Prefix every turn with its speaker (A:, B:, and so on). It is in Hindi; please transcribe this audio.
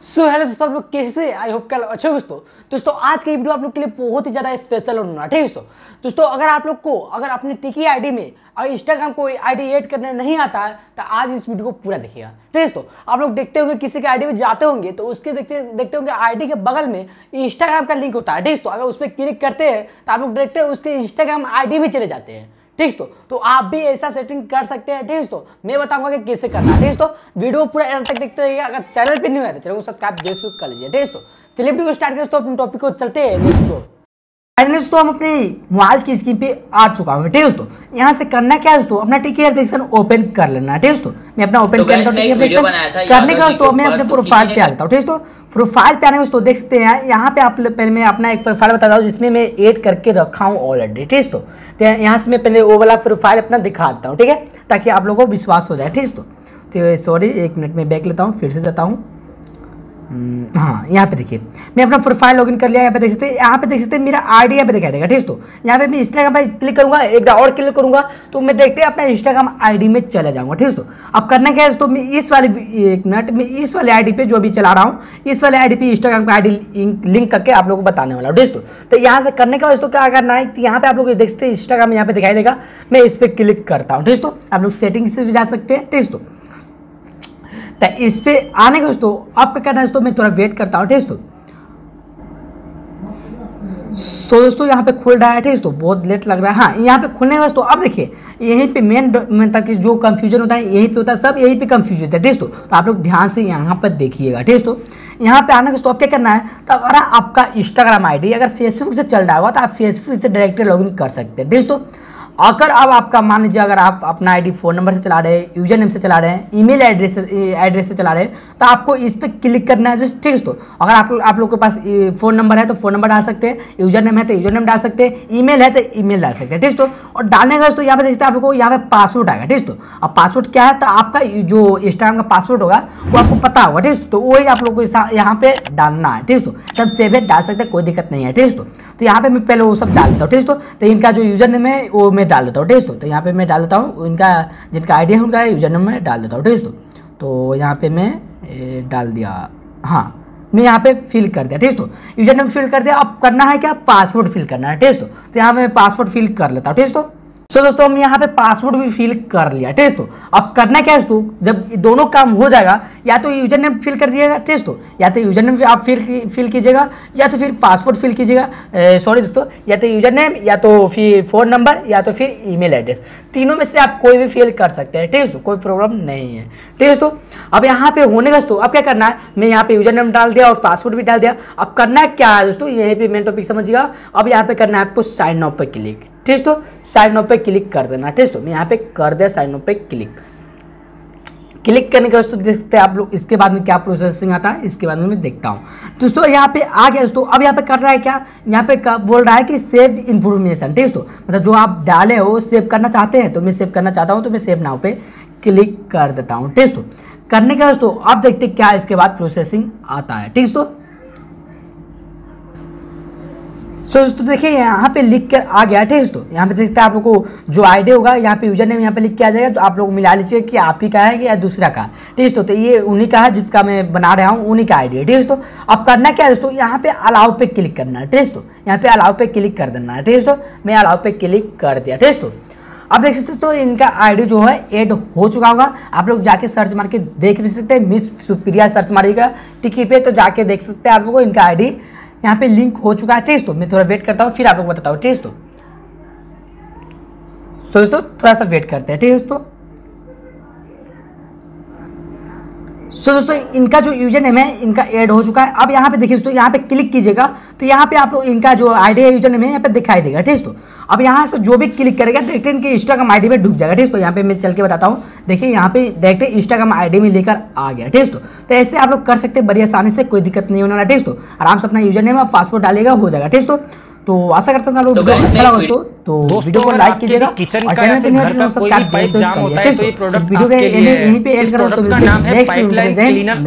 A: सो हेलो दोस्तों, आप लोग कैसे आई होप कल अच्छे दोस्तों। दोस्तों, आज की वीडियो आप लोग के लिए बहुत ही ज़्यादा स्पेशल होना ठीक है दोस्तों? दोस्तों, अगर आप लोग को, अगर अपनी टिकी आईडी में, अगर इंस्टाग्राम को आईडी ऐड करने नहीं आता है तो आज इस वीडियो को पूरा देखिएगा, ठीक है दोस्तों? आप लोग देखते होंगे, किसी के आईडी में जाते होंगे तो उसके देखते देखते होंगे आईडी के बगल में इंस्टाग्राम का लिंक होता है, ठीक है दोस्तों? अगर उस पर क्लिक करते हैं तो आप लोग डायरेक्ट उसके इंस्टाग्राम आई में चले जाते हैं। ठीक तो तो आप भी ऐसा सेटिंग कर सकते हैं, ठीक तो। मैं बताऊँगा कि कैसे करना है तो। वीडियो पूरा एंड तक देखते रहिए अगर चैनल पे नहीं है तो चैनल को सब्सक्राइब ज़रूर कर लीजिए, ठीक तो। चलिए वीडियो को स्टार्ट करें तो अपने टॉपिक को चलते हैं नेक्स्ट को फाइनली तो हम अपने मोबाइल की स्क्रीन पे आ चुका हूँ ठीक है दोस्तों? यहाँ से करना क्या है दोस्तों? अपना टिकी एप्लीकेशन ओपन कर लेना ठीक है दोस्तों? मैं अपना ओपन
B: तो
A: कर लेता हूँ
B: वीडियो
A: एप्लीकेशन करने का दोस्तों मैं अपने
B: तो
A: प्रोफ़ाइल पे
B: ने-
A: आ जाता हूँ ठीक है दोस्तों? प्रोफ़ाइल पे आने में दोस्तों देख सकते हैं यहाँ पे आप पहले मैं अपना एक प्रोफ़ाइल बता हूँ जिसमें मैं एड करके रखा हूँ ऑलरेडी ठीक है दोस्तों? तो यहाँ से मैं पहले वो वाला प्रोफ़ाइल अपना दिखा देता हूँ ठीक है? ताकि आप लोगों को विश्वास हो जाए ठीक है दोस्तों? तो सॉरी एक मिनट में बैक लेता हूँ फिर से जाता हूँ। हाँ यहाँ पे देखिए। मैं अपना प्रोफ़ाइल लॉगिन कर लिया, यहाँ पे देख सकते हैं, यहाँ पे देख सकते हैं, मेरा आईडी यहाँ पे दिखाई देगा, ठीक है तो यहाँ पे मैं इंस्टाग्राम पर क्लिक करूँगा, एक बार और क्लिक करूँगा तो मैं देखते हैं अपना इंस्टाग्राम आईडी में चला जाऊँगा, ठीक है तो अब करना क्या है तो मैं इस वाले एक मिनट, में इस वाले आईडी पे जो अभी चला रहा हूँ, इस वाले आईडी पे इंस्टाग्राम का आईडी लिंक करके आप लोग को बताने वाला हूँ, ठीक है तो यहाँ से करने के बाद क्या करना है यहाँ पे आप लोग देख सकते हैं इंस्टाग्राम यहाँ पे दिखाई देगा, मैं इस पर क्लिक करता हूँ, ठीक है आप लोग सेटिंग से भी जा सकते हैं, ठीक है तो इस पर आने के दोस्तों आप क्या करना है दोस्तों, मैं थोड़ा वेट करता हूँ, ठीक है सो दोस्तों, यहाँ पे खुल रहा है, ठीक दोस्तों? बहुत लेट लग रहा है। हाँ यहाँ पे खुलने में दोस्तों अब देखिए, यहीं पे मेन मतलब कि जो कंफ्यूजन होता है, यहीं पे होता है, सब यहीं पे कंफ्यूजन होता है, ठीक दोस्तों? तो आप लोग ध्यान से यहाँ पर देखिएगा, ठीक दोस्तों? यहाँ पे आने के दोस्तों अब क्या करना है? तो अगर आपका इंस्टाग्राम आईडी अगर फेसबुक से चल रहा होगा तो आप फेसबुक से डायरेक्टली लॉगिन कर सकते हैं, ठीक दोस्तों? अगर अब आपका मान लीजिए अगर आप अपना आईडी फ़ोन नंबर से चला रहे हैं यूज़र नेम से चला रहे हैं ईमेल एड्रेस एड्रेस से चला रहे हैं तो आपको इस पर क्लिक करना है जस्ट ठीक है तो अगर आप आप लोग के पास फ़ोन नंबर है तो फ़ोन नंबर डाल सकते हैं यूज़र नेम है तो यूज़र नेम डाल सकते हैं ईमेल है तो ईमेल डाल सकते हैं ठीक है तो और डालने का तो यहाँ पे देखते आप लोग को, यहाँ पे पासवर्ड आएगा ठीक है तो अब पासवर्ड क्या है तो आपका जो इंस्टाग्राम का पासवर्ड होगा, वो आपको पता होगा ठीक है तो वही आप लोग को यहाँ पे डालना है ठीक है तो सब सेव डाल सकते हैं, कोई दिक्कत नहीं है ठीक है तो यहाँ पे मैं पहले वो सब डाल देता हूँ ठीक है तो इनका जो यूज़र नेम है, वो मैं डाल देता हूँ ठीक है तो यहाँ पे मैं डाल देता हूँ, इनका जिनका आइडिया है उनका यूज़र नेम मैं डाल देता हूँ ठीक है तो यहाँ पे मैं डाल दिया। हाँ मैं यहाँ पे फिल कर दिया ठीक तो यूज़र नेम फिल कर दिया, अब करना है क्या? पासवर्ड फिल करना है ठीक है तो यहाँ पे मैं पासवर्ड फिल कर लेता हूँ ठीक है सो दोस्तों हम यहाँ पे पासवर्ड भी फिल कर लिया, ठीक तो अब करना क्या है दोस्तों? जब दोनों काम हो जाएगा, या तो यूज़र नेम फिल कर दीजिएगा, ठीक तो या तो यूज़र नेम आप फिल फिल कीजिएगा, या तो फिर पासवर्ड फिल कीजिएगा सॉरी दोस्तों, या तो यूज़र नेम या तो फिर फ़ोन नंबर या तो फिर ईमेल एड्रेस तीनों में से आप कोई भी फिल कर सकते हैं, ठीक है कोई प्रॉब्लम नहीं है, ठीक है दोस्तों? अब यहाँ पे होने का दोस्तों, अब क्या करना है? मैं यहाँ पे यूज़र नेम डाल दिया और पासवर्ड भी डाल दिया। अब करना क्या है दोस्तों? यहीं पे मेन टॉपिक समझिएगा। अब यहाँ पे करना है आपको साइन अप पर क्लिक ठीक तो साइन अप पे क्लिक कर देना। ठीक तो मैं यहाँ पे कर दिया साइन अप पे क्लिक क्लिक करने के दोस्तों देखते हैं आप लोग, इसके बाद में क्या प्रोसेसिंग आता है, इसके बाद में मैं देखता हूँ। दोस्तों, यहाँ पे आ गया दोस्तों, अब यहाँ पे कर रहा है क्या? यहाँ पे बोल रहा है कि सेव इन्फॉर्मेशन ठीक है दोस्तों मतलब जो आप डाले हो सेव करना चाहते हैं तो मैं सेव करना चाहता हूँ तो मैं सेव नाव पे क्लिक कर देता हूँ ठीक है दोस्तों करने के दोस्तों अब देखते क्या इसके बाद प्रोसेसिंग आता है ठीक है दोस्तों सो दोस्तों देखिए, यहाँ पे लिख कर आ गया, ठीक है दोस्तों? यहाँ पे देखते हैं आप लोग को जो आईडी होगा, यहाँ पे यूज़र नेम यहाँ पे लिख के आ जाएगा तो आप लोग मिला लीजिए कि आप ही का है या दूसरा का। ठीक है तो ये उन्हीं का है जिसका मैं बना रहा हूँ, उन्हीं का आईडी है। ठीक है दोस्तों, अब करना क्या है दोस्तों? यहाँ पे अलाउ पे क्लिक करना है। ठीक है दोस्तों, यहाँ पे अलाउ पे क्लिक कर देना है। ठीक है दोस्तों, मैं अलाउ पे क्लिक कर दिया। ठीक है दोस्तों, अब देख सकते हो तो इनका आईडी जो है ऐड हो चुका होगा। आप लोग जाके सर्च मार के देख भी सकते हैं, मिस सुप्रिया सर्च मारिएगा। टिकी पे तो जाके देख सकते हैं आप लोगों को, इनका आईडी यहाँ पे लिंक हो चुका है टेस्ट दो। मैं थोड़ा वेट करता हूँ, फिर आप लोग बताता हूँ टेस्ट दो। सो दोस्तों, थोड़ा सा वेट करते हैं ठीक है दोस्तों सो दोस्तों, इनका जो यूज़र नेम है, इनका ऐड हो चुका है। अब यहाँ पे देखिए, दोस्तों, यहाँ पे क्लिक कीजिएगा तो यहाँ पे आप लोग इनका जो आईडी है यूज़र नेम है, यहाँ पे दिखाई देगा ठीक है दोस्तों अब यहाँ से जो भी क्लिक करेगा डायरेक्ट इनके इंस्टाग्राम आईडी में ढुक जाएगा ठीक है? तो यहाँ पे मैं चल के बताता हूँ। देखिए यहाँ पे डायरेक्ट इंस्टाग्राम आईडी में लेकर आ गया ठीक है? तो ऐसे आप लोग कर सकते हैं बड़ी आसानी से कोई दिक्कत नहीं होने वाला ठीक है? दोस्तों आराम से अपना यूज़र नेम आप पासपोर्ट डालेगा हो जाएगा ठीक है? तो आशा करता हूँ आप लोग
B: तो
A: अच्छा लगा दोस्तों तो वीडियो को लाइक कीजिएगा
C: किचन
A: और
C: का
A: चैनल पे नहीं हो तो सब्सक्राइब ज़रूर
C: जाम
A: करिए,
C: होता
A: ठीक
C: है तो ये प्रोडक्ट
A: वीडियो के यहीं पे एड
C: इस
A: करो तो
C: नाम है
A: नेक्स्ट
C: पाइपलाइन
A: वीडियो
C: क्लीनर